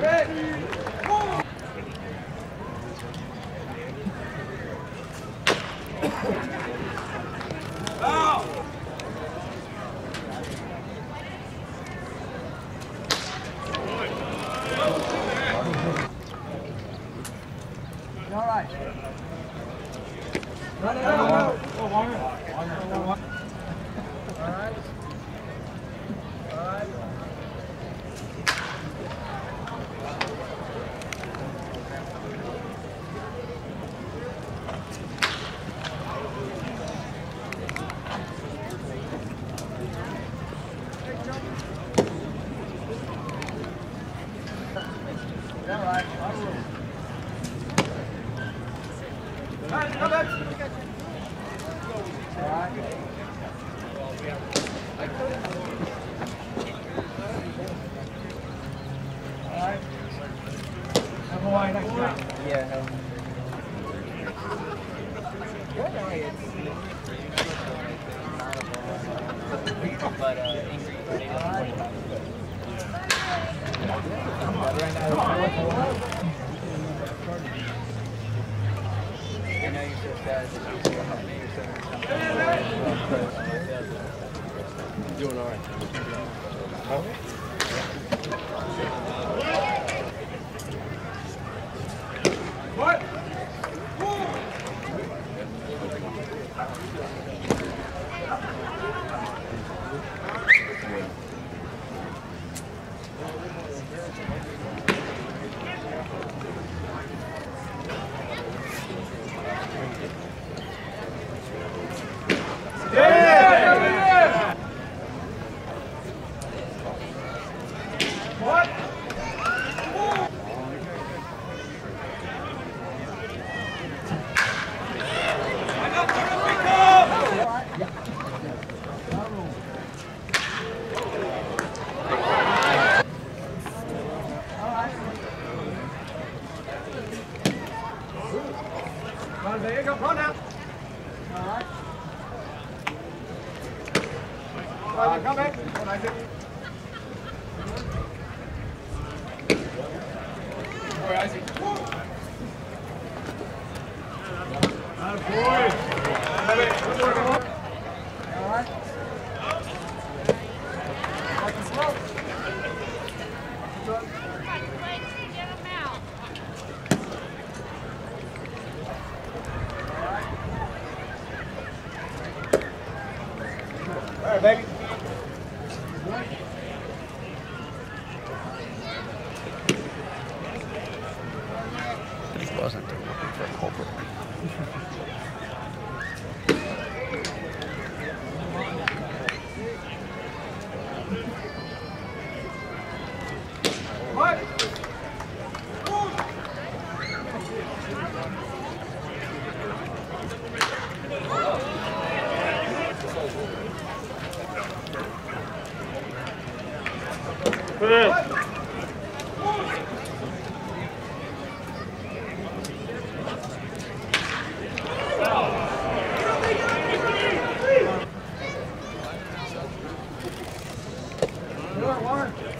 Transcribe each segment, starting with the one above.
Ready! side. Run it out. Go All right. All right. All right. Yeah, no. What are? But uh, angry, but I know you're that you're helping. Doing alright. Huh? Come back. Boy, Isaac. Boy. He wasn't looking for a culprit. Good. Warren, Warren.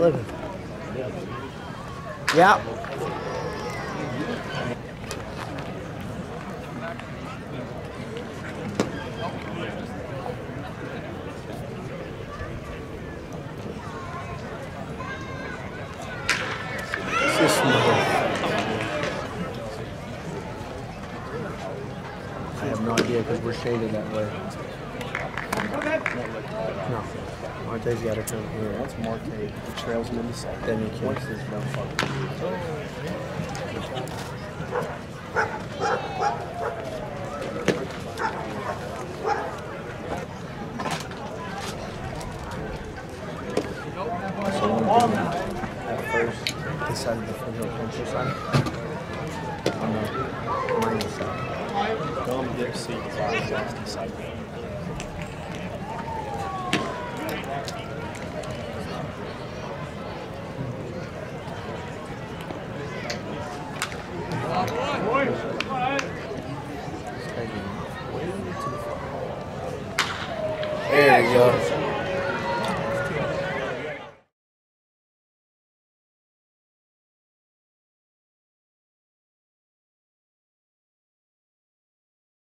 Living? Yeah. I have no idea because we're shaded that way. No. Monte's got to come here. Once Marte trails the second, Then he can. once there's no fucking decided to figure out puncher side. On the minus side. dumb dip seat is always lost in sight. There you go.